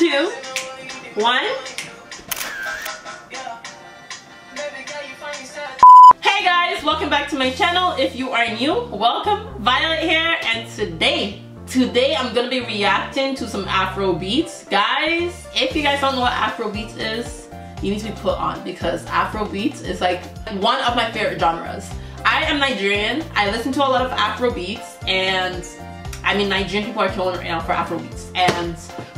two, one. Hey guys, welcome back to my channel. If you are new, welcome. Violet here, and today, today I'm gonna be reacting to some Afro beats. Guys, if you guys don't know what Afro beats is, you need to be put on because Afro beats is like one of my favorite genres. I am Nigerian. I listen to a lot of Afro beats and I mean Nigerian people are killing right now for Afro beats. And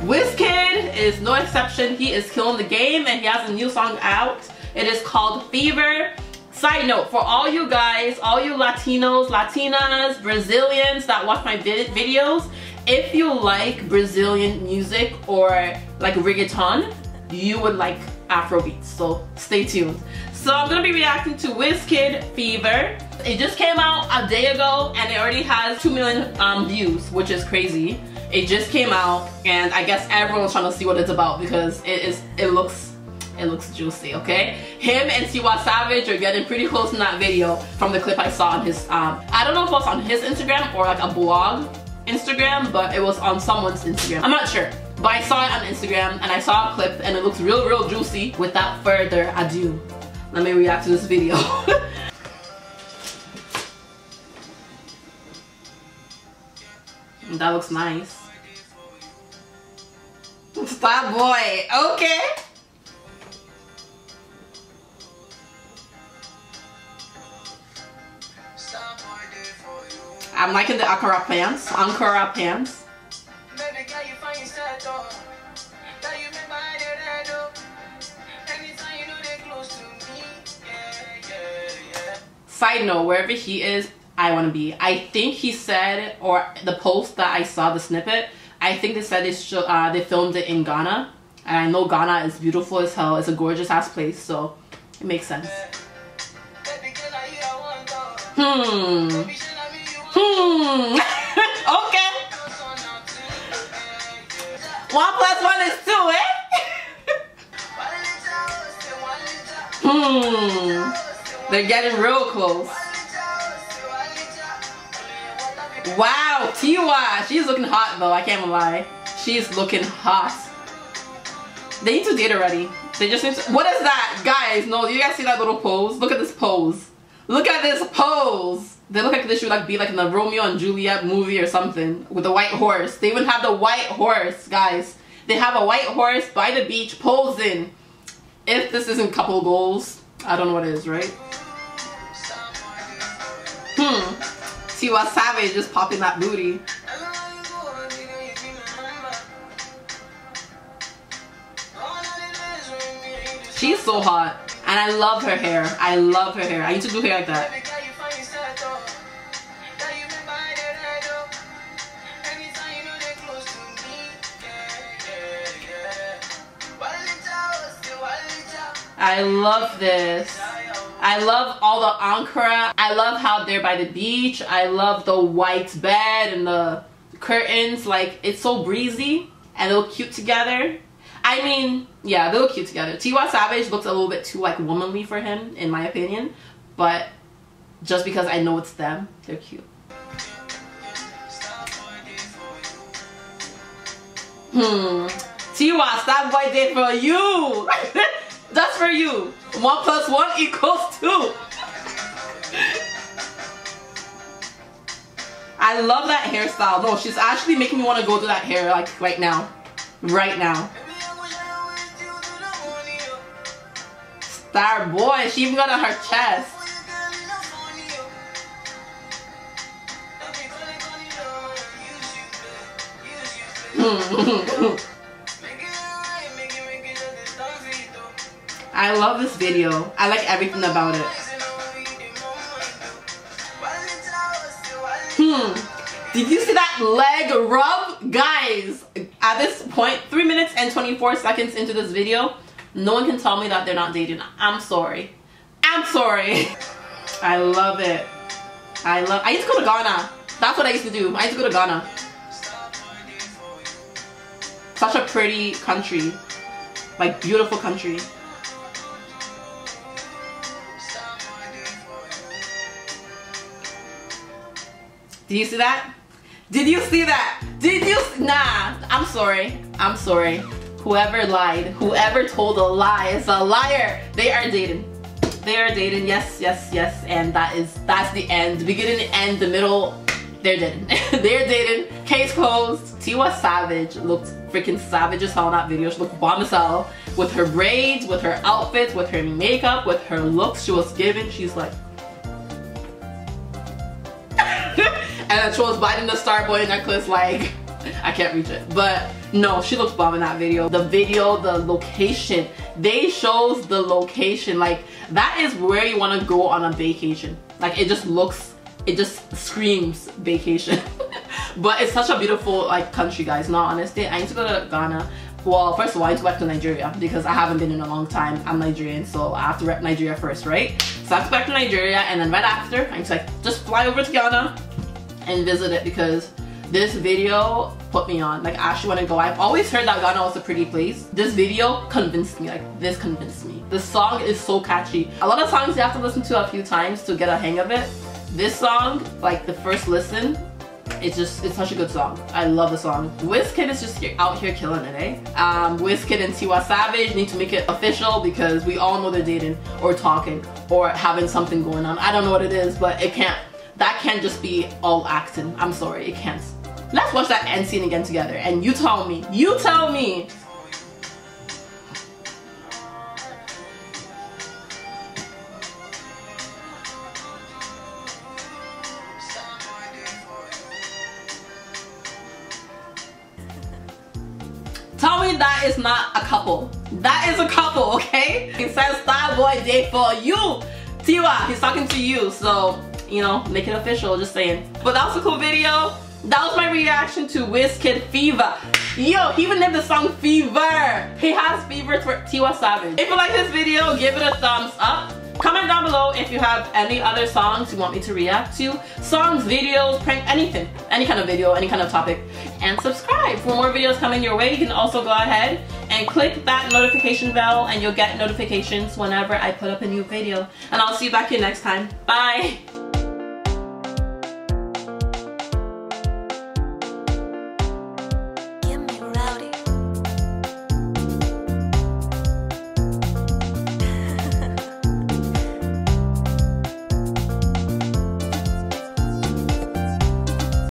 Wizkid is no exception. He is killing the game and he has a new song out. It is called Fever. Side note, for all you guys, all you Latinos, Latinas, Brazilians that watch my vid videos, if you like Brazilian music or like reggaeton, you would like Afro beats. So stay tuned. So I'm gonna be reacting to Wizkid Fever. It just came out a day ago and it already has 2 million um, views, which is crazy. It just came out and I guess everyone's trying to see what it's about because it is it looks it looks juicy, okay? Him and Tiwa Savage are getting pretty close in that video from the clip I saw on his um I don't know if it was on his Instagram or like a blog Instagram, but it was on someone's Instagram. I'm not sure. But I saw it on Instagram and I saw a clip and it looks real, real juicy. Without further ado, let me react to this video. that looks nice. Starboy, okay. I'm liking the Ankara pants. Ankara pants. Side note, wherever he is, I want to be. I think he said, or the post that I saw, the snippet, I think they said they, uh, they filmed it in Ghana. And I know Ghana is beautiful as hell. It's a gorgeous ass place, so it makes sense. Hmm. Hmm. okay. One plus one is two, eh? hmm. They're getting real close. Wow, Tiwa. She's looking hot though, I can't lie. She's looking hot. They need to date already. They just need to, what is that? Guys, no, you guys see that little pose? Look at this pose. Look at this pose. They look like they should like be like in the Romeo and Juliet movie or something with the white horse. They even have the white horse, guys. They have a white horse by the beach posing. If this isn't couple goals, I don't know what it is, right? Tiwa Savage just popping that booty. She's so hot. And I love her hair. I love her hair. I need to do hair like that. I love this. I love all the Ankara. I love how they're by the beach. I love the white bed and the curtains. Like, it's so breezy and they look cute together. I mean, yeah, they look cute together. Tiwa Savage looks a little bit too, like, womanly for him, in my opinion. But just because I know it's them, they're cute. Hmm. Tiwa, Starboy for you. That's for you. One plus one equals two. I love that hairstyle. No, she's actually making me want to go do that hair like right now. Right now. Star boy, she even got on her chest. I love this video. I like everything about it. Hmm. Did you see that leg rub? Guys, at this point, 3 minutes and 24 seconds into this video, no one can tell me that they're not dating. I'm sorry. I'm sorry. I love it. I love I used to go to Ghana. That's what I used to do. I used to go to Ghana. Such a pretty country. Like beautiful country. Did you see that? Did you see that? Did you? Nah, I'm sorry. I'm sorry. whoever lied, whoever told a lie is a liar. They are dating. They are dating, yes, yes, yes, and that is, that's the end. The beginning, the end, the middle, they're dating. they're dating. Case closed. Tiwa Savage looked freaking savage as hell in that video. She looked bomb as hell with her braids, with her outfits, with her makeup, with her looks she was given. She's like, and she was biting the Starboy necklace like, I can't reach it. But no, she looks bomb in that video. The video, the location, they shows the location. Like that is where you want to go on a vacation. Like it just looks, it just screams vacation. but it's such a beautiful like country guys, not honestly. I need to go to Ghana. Well, first of all, I need to go back to Nigeria because I haven't been in a long time. I'm Nigerian, so I have to rep Nigeria first, right? So I have to go back to Nigeria and then right after, I need to like just fly over to Ghana and visit it because this video put me on. Like, I actually want to go. I've always heard that Ghana was a pretty place. This video convinced me. Like, this convinced me. The song is so catchy. A lot of songs you have to listen to a few times to get a hang of it. This song, like the first listen, it's just, it's such a good song. I love the song. Wizkid is just here, out here killing it, eh? Um, Wizkid and Tiwa Savage need to make it official because we all know they're dating or talking or having something going on. I don't know what it is, but it can't, that can't just be all acting. I'm sorry, it can't. Let's watch that end scene again together and you tell me, you tell me Tell me that is not a couple. That is a couple, okay? He says Starboy day for you. Tiwa, he's talking to you. So, you know, make it official, just saying. But that was a cool video. That was my reaction to Wizkid Fever. Yo, he even named the song Fever. He has fever for Tiwa Savage. If you like this video, give it a thumbs up. Comment down below if you have any other songs you want me to react to. Songs, videos, prank, anything. Any kind of video, any kind of topic. And subscribe for more videos coming your way. You can also go ahead and click that notification bell and you'll get notifications whenever I put up a new video. And I'll see you back here next time. Bye!